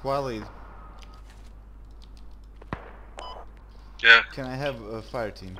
Squad lead. Yeah. Can I have a fire team?